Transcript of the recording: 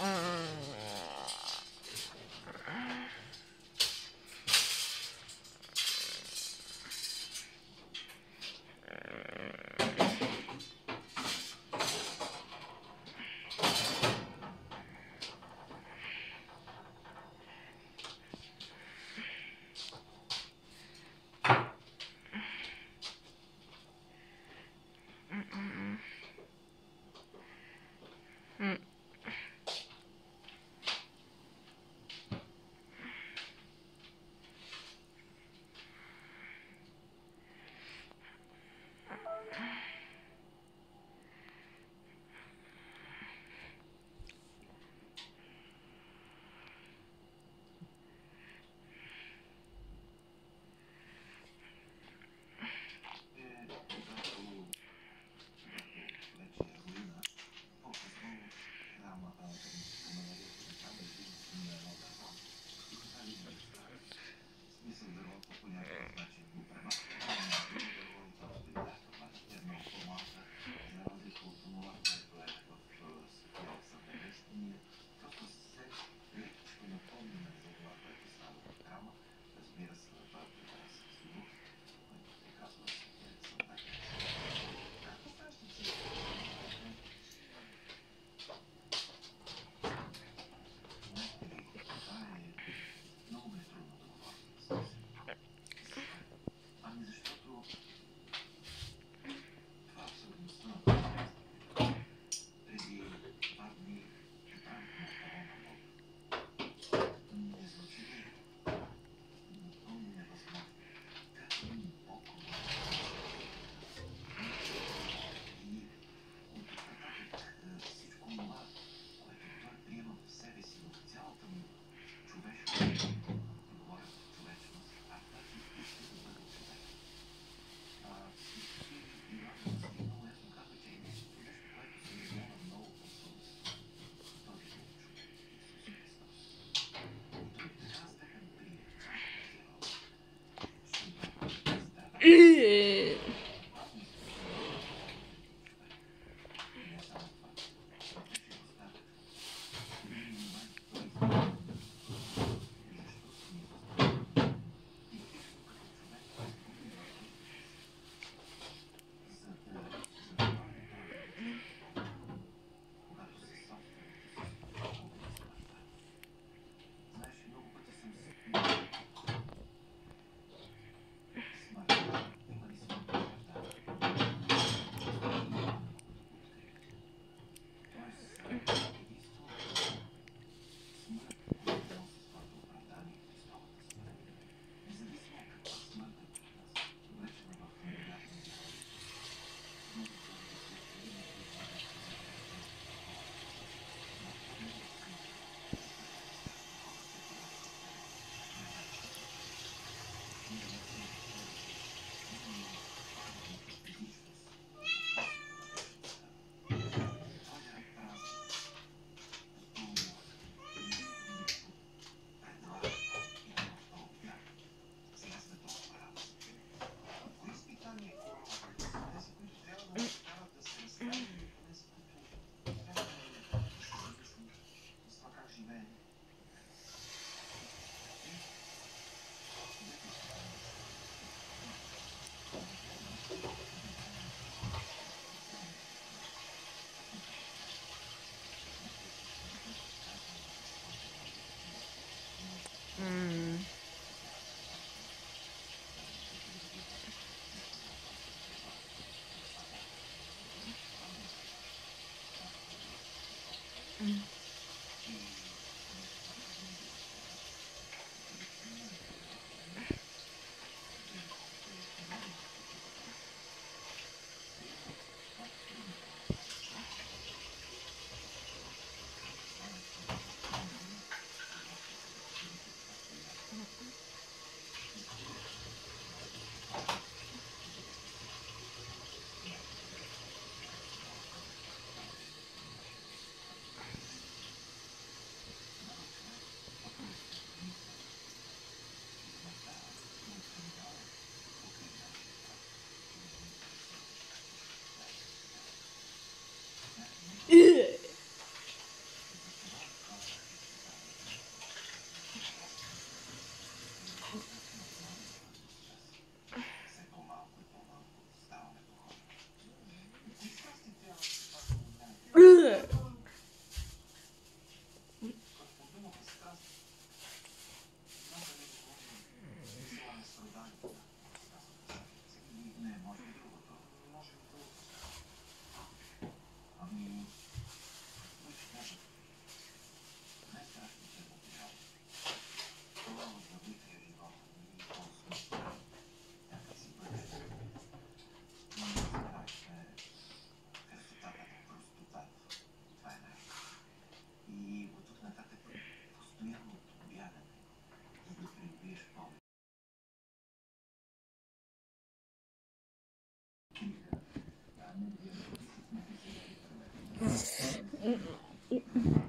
Mm-mm. Hmm.